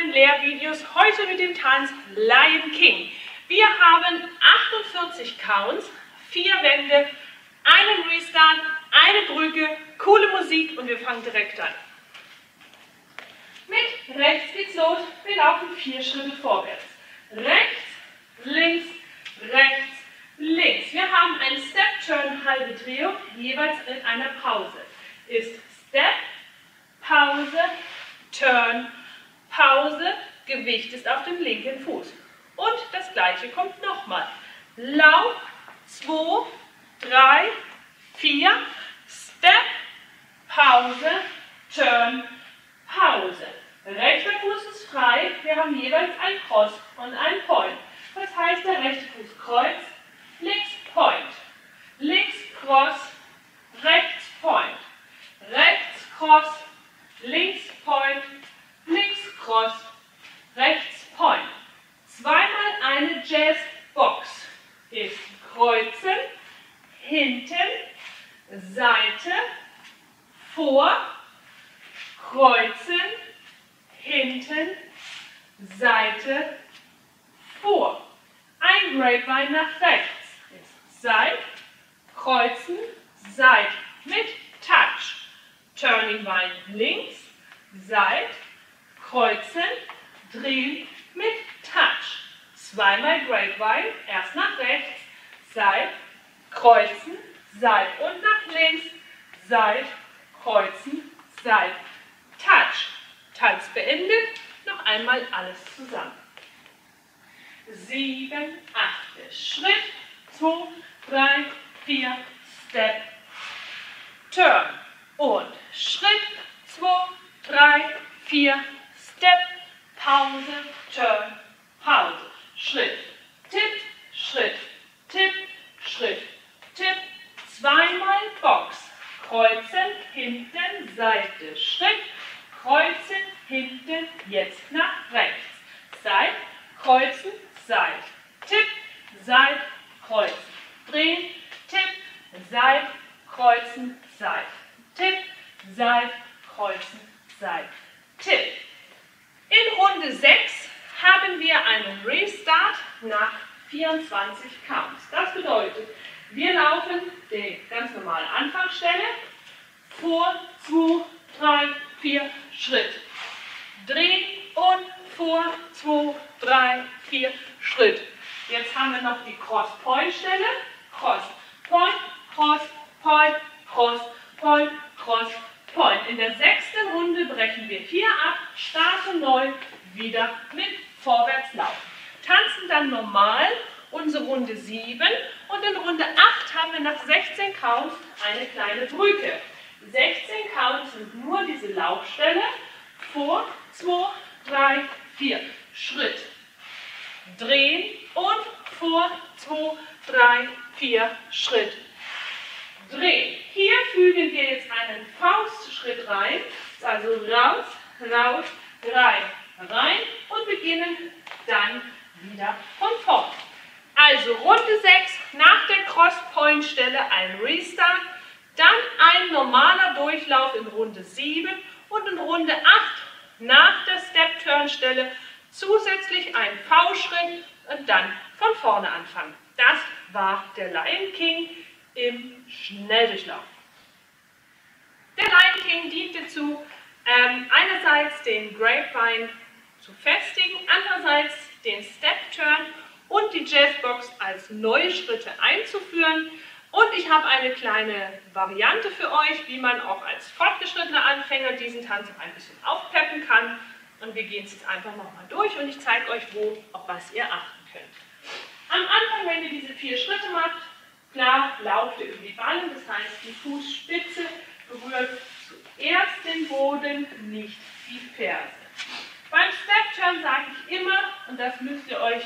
meinen Lehrvideos. Heute mit dem Tanz Lion King. Wir haben 48 Counts, vier Wände, einen Restart, eine Brücke, coole Musik und wir fangen direkt an. Mit rechts geht's los. Wir laufen vier Schritte vorwärts. Rechts, links, rechts, links. Wir haben ein Step, Turn, halbe Drehung, jeweils in einer Pause. Ist Step, Pause, Turn, Pause, Gewicht ist auf dem linken Fuß. Und das gleiche kommt nochmal. Lauf, 2, 3, 4, Step, Pause, Turn, Pause. Rechter Fuß ist frei, wir haben jeweils ein Cross und ein Point. Das heißt, der rechte Fuß kreuzt, links Point, links Cross, rechts Point, rechts Cross, links Point, links Cross, rechts Point. Zweimal eine Jazz-Box ist kreuzen, hinten, Seite, vor, kreuzen, hinten, Seite, vor. Ein Grapevine nach rechts Seit, kreuzen, Seit mit Touch. Turning Vine links, Seit, kreuzen, drehen mit Touch. Zweimal Grapevine, erst nach rechts, Seit, kreuzen, Seit und nach links, Seit, kreuzen, Seit, Touch. Tanz beendet, noch einmal alles zusammen. Sieben, achte, Schritt, zwei, drei, vier, Step, Turn. Und Schritt, zwei, drei, vier, Step, Pause, Turn, Pause, Schritt, Tipp, Schritt, Tipp, Schritt, Tipp, zweimal Box, kreuzen, hinten, Seite, Schritt, kreuzen, hinten, jetzt nach rechts, Seit, kreuzen, Seit, Tipp, Seit, kreuzen, drehen, Tipp, Seit, kreuzen, Seit, Tipp, Seit, kreuzen, Seit, Tipp. In Runde 6 haben wir einen Restart nach 24 Counts. Das bedeutet, wir laufen die ganz normale Anfangsstelle, vor, 2, 3, 4, Schritt. Drehen und vor, 2, 3, 4, Schritt. Jetzt haben wir noch die Cross-Point-Stelle. Cross, Point, Cross, Point, Cross, Point, Cross, Point. In der sechsten Runde brechen wir hier ab, starten neu, wieder mit Vorwärtslaufen. Tanzen dann normal unsere Runde 7 und in Runde 8 haben wir nach 16 Counts eine kleine Brücke. 16 Counts sind nur diese Laufstelle. Vor, 2, 3, 4. Schritt. Drehen und vor, 2, 3, 4. Schritt. Drehen. Hier fügen wir jetzt einen Faustschritt rein. Also raus, raus, rein, rein und beginnen dann wieder von vorn. Also Runde 6, nach der Cross-Point-Stelle ein Restart, dann ein normaler Durchlauf in Runde 7 und in Runde 8 nach der Step-Turn-Stelle zusätzlich ein V-Schritt und dann von vorne anfangen. Das war der Lion King im Schnelldurchlauf. Der Lion King dient dazu, ähm, einerseits den Grapevine zu festigen, andererseits den Step-Turn und die Jazzbox als neue Schritte einzuführen. Und ich habe eine kleine Variante für euch, wie man auch als fortgeschrittener Anfänger diesen Tanz ein bisschen aufpeppen kann. Und wir gehen es jetzt einfach nochmal durch und ich zeige euch, wo, auf was ihr achten könnt. Am Anfang, wenn ihr diese vier Schritte macht, klar, lauft ihr über die Ballen, das heißt, die Fußspitze berührt zuerst den Boden, nicht die Ferse. Beim Step Turn sage ich immer, und das müsst ihr euch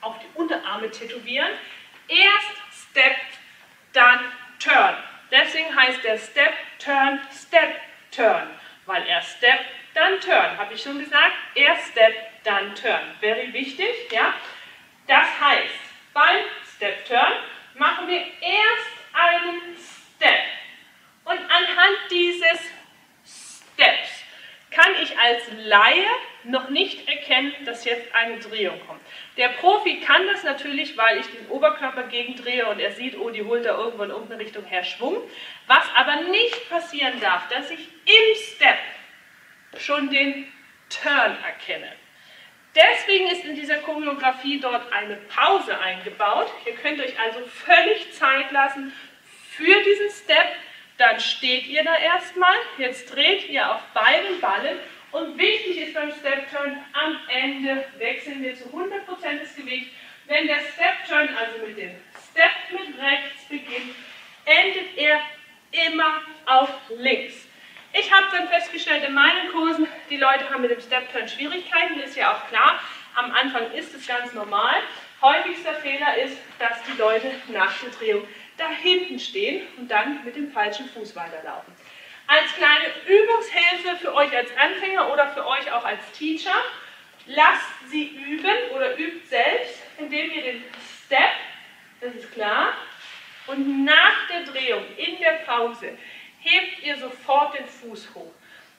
auf die Unterarme tätowieren, erst Step, dann Turn. Deswegen heißt der Step, Turn, Step, Turn, weil er Step, dann Turn. Habe ich schon gesagt? Erst Step, dann Turn. Very wichtig, ja? Das heißt, beim Step Turn machen wir erst einen Step. Und anhand dieses Steps kann ich als Laie noch nicht erkennen, dass jetzt eine Drehung kommt. Der Profi kann das natürlich, weil ich den Oberkörper gegendrehe und er sieht, oh, die holt da irgendwo in irgendeine Richtung her Schwung. Was aber nicht passieren darf, dass ich im Step schon den Turn erkenne. Deswegen ist in dieser Choreografie dort eine Pause eingebaut. Ihr könnt euch also völlig Zeit lassen für diesen Step. Dann steht ihr da erstmal. Jetzt dreht ihr auf beiden Ballen. Und wichtig ist beim Step Turn, am Ende wechseln wir zu 100% des Gewichts. Wenn der Step Turn also mit dem Step mit rechts beginnt, endet er immer auf links. Ich habe dann festgestellt in meinen Kursen, die Leute haben mit dem Step-Turn Schwierigkeiten, ist ja auch klar. Am Anfang ist es ganz normal. Häufigster Fehler ist, dass die Leute nach der Drehung da hinten stehen und dann mit dem falschen Fuß weiterlaufen. Als kleine Übungshilfe für euch als Anfänger oder für euch auch als Teacher, lasst sie üben oder übt selbst, indem ihr den Step, das ist klar, und nach der Drehung in der Pause hebt ihr sofort den Fuß hoch.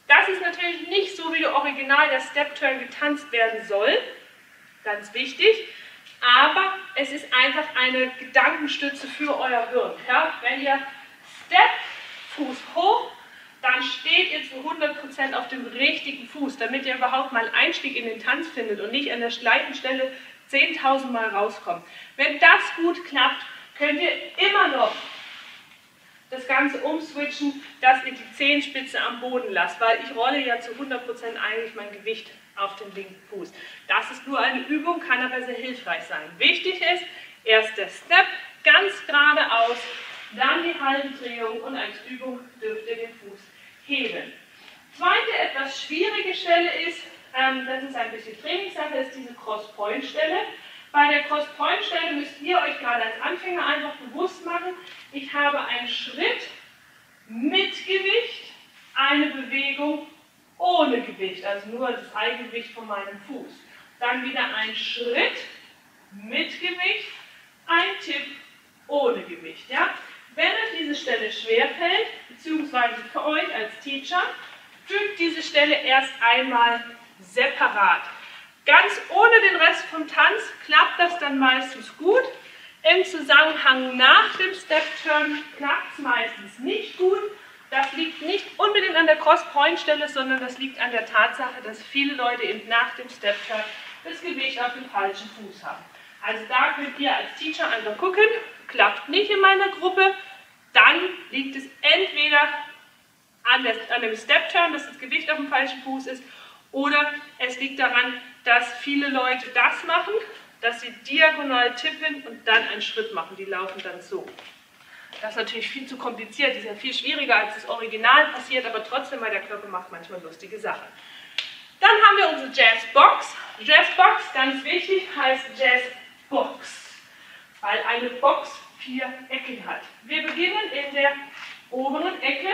Das ist natürlich nicht so, wie der Original der Step Turn getanzt werden soll. Ganz wichtig. Aber es ist einfach eine Gedankenstütze für euer Hirn. Ja? Wenn ihr Step, Fuß hoch, dann steht ihr zu 100% auf dem richtigen Fuß, damit ihr überhaupt mal Einstieg in den Tanz findet und nicht an der gleichen Stelle 10.000 Mal rauskommt. Wenn das gut klappt, könnt ihr immer noch das Ganze umswitchen, dass ihr die Zehenspitze am Boden lasst, weil ich rolle ja zu 100% eigentlich mein Gewicht auf den linken Fuß. Das ist nur eine Übung, kann aber sehr hilfreich sein. Wichtig ist, erst der Step ganz geradeaus, dann die halbe Drehung und als Übung dürft ihr den Fuß heben. Zweite etwas schwierige Stelle ist, ähm, das ist ein bisschen Trainingssache, ist diese Cross-Point-Stelle. Bei der Cross-Point-Stelle müsst ihr euch gerade als Anfänger einfach bewusst machen, ich habe einen Schritt mit Gewicht, eine Bewegung ohne Gewicht, also nur das Eigengewicht von meinem Fuß. Dann wieder ein Schritt mit Gewicht, ein Tipp ohne Gewicht. Ja? Wenn euch diese Stelle schwerfällt, beziehungsweise für euch als Teacher, fügt diese Stelle erst einmal separat. Ganz ohne den Rest vom Tanz klappt das dann meistens gut. Im Zusammenhang nach dem Step-Turn klappt es meistens nicht gut. Das liegt nicht unbedingt an der Cross-Point-Stelle, sondern das liegt an der Tatsache, dass viele Leute eben nach dem Step-Turn das Gewicht auf dem falschen Fuß haben. Also da könnt ihr als Teacher einfach gucken, klappt nicht in meiner Gruppe, dann liegt es entweder an, der, an dem Step-Turn, dass das Gewicht auf dem falschen Fuß ist, oder es liegt daran, dass viele Leute das machen, dass sie diagonal tippen und dann einen Schritt machen. Die laufen dann so. Das ist natürlich viel zu kompliziert, das ist ja viel schwieriger als das Original passiert, aber trotzdem, weil der Körper macht manchmal lustige Sachen. Dann haben wir unsere Jazzbox. Jazzbox, ganz wichtig, heißt Jazzbox, weil eine Box vier Ecken hat. Wir beginnen in der oberen Ecke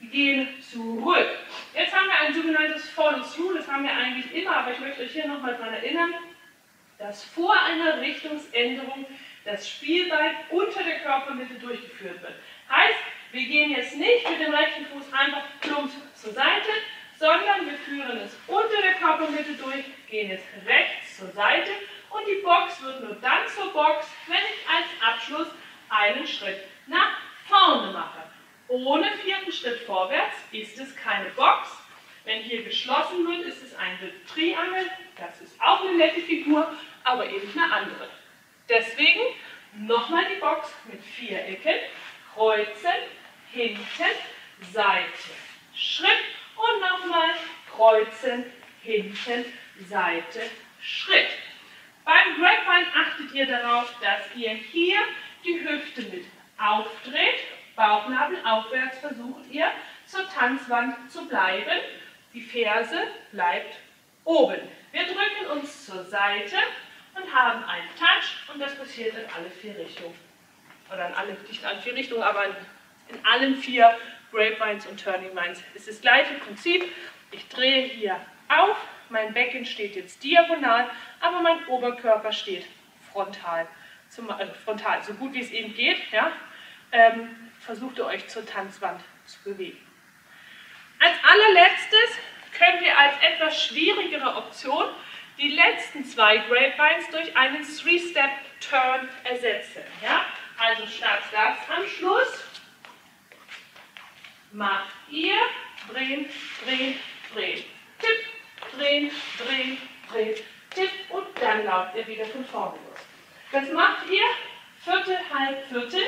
gehen zurück. Jetzt haben wir ein sogenanntes Follow-through, das haben wir eigentlich immer, aber ich möchte euch hier nochmal daran erinnern, dass vor einer Richtungsänderung das Spielbein unter der Körpermitte durchgeführt wird. Heißt, wir gehen jetzt nicht mit dem rechten Fuß einfach plump zur Seite, sondern wir führen es unter der Körpermitte durch, gehen jetzt rechts zur Seite und die Box wird nur dann zur Box, wenn ich als Abschluss einen Schritt nach vorne mache. Ohne vierten Schritt vorwärts ist es keine Box. Wenn hier geschlossen wird, ist es ein Triangel. Das ist auch eine nette Figur, aber eben eine andere. Deswegen nochmal die Box mit vier Ecken. Kreuzen, hinten, Seite, Schritt und nochmal kreuzen, hinten, Seite, Schritt. Beim Grapevine achtet ihr darauf, dass ihr hier die Hüfte mit aufdreht Bauchnabel aufwärts versucht ihr zur Tanzwand zu bleiben. Die Ferse bleibt oben. Wir drücken uns zur Seite und haben einen Touch und das passiert in alle vier Richtungen. Oder in alle, nicht in alle vier Richtungen, aber in, in allen vier Grapevines und Turning Vines ist das gleiche Prinzip. Ich drehe hier auf, mein Becken steht jetzt diagonal, aber mein Oberkörper steht frontal, zum, äh, frontal so gut wie es eben geht. Ja? Ähm, versucht ihr euch zur Tanzwand zu bewegen. Als allerletztes können ihr als etwas schwierigere Option die letzten zwei Grapevines durch einen Three-Step-Turn ersetzen. Ja? Also statt das am Schluss macht ihr drehen, drehen, drehen, tipp, drehen, drehen, drehen, tipp und dann lauft ihr wieder von vorne los. Das macht ihr Viertel, halb, Viertel.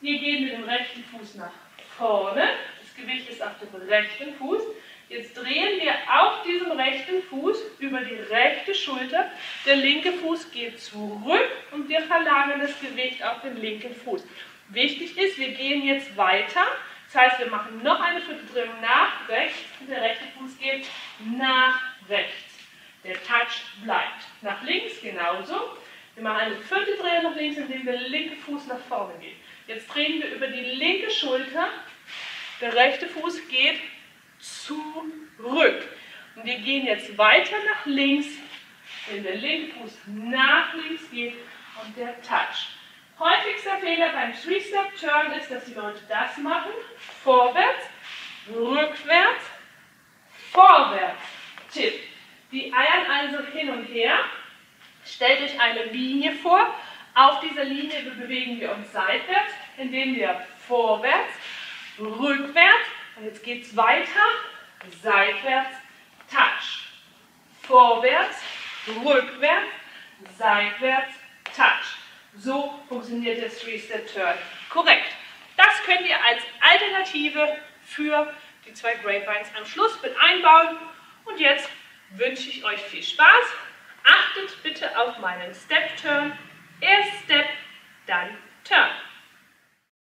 Wir gehen mit dem rechten Fuß nach vorne. Das Gewicht ist auf dem rechten Fuß. Jetzt drehen wir auf diesem rechten Fuß über die rechte Schulter. Der linke Fuß geht zurück und wir verlagern das Gewicht auf den linken Fuß. Wichtig ist, wir gehen jetzt weiter. Das heißt, wir machen noch eine Vierteldrehung nach rechts und der rechte Fuß geht nach rechts. Der Touch bleibt. Nach links genauso. Wir machen eine Vierteldrehung nach links, indem der linke Fuß nach vorne geht. Jetzt drehen wir über die linke Schulter. Der rechte Fuß geht zurück. Und wir gehen jetzt weiter nach links, wenn der linke Fuß nach links geht und der Touch. Häufigster Fehler beim Three-Step-Turn ist, dass die Leute das machen. Vorwärts, rückwärts, vorwärts. Tipp. Die eiern also hin und her. Stellt euch eine Linie vor. Auf dieser Linie bewegen wir uns seitwärts, indem wir vorwärts, rückwärts, und jetzt geht es weiter, seitwärts, touch. Vorwärts, rückwärts, seitwärts, touch. So funktioniert der Three-Step-Turn korrekt. Das könnt ihr als Alternative für die zwei Grapevines am Schluss mit einbauen. Und jetzt wünsche ich euch viel Spaß. Achtet bitte auf meinen Step-Turn. Erst Step, dann